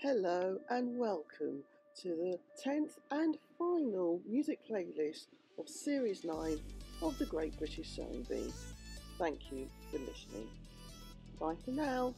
Hello and welcome to the 10th and final music playlist of Series 9 of the Great British Sewing Thank you for listening. Bye for now.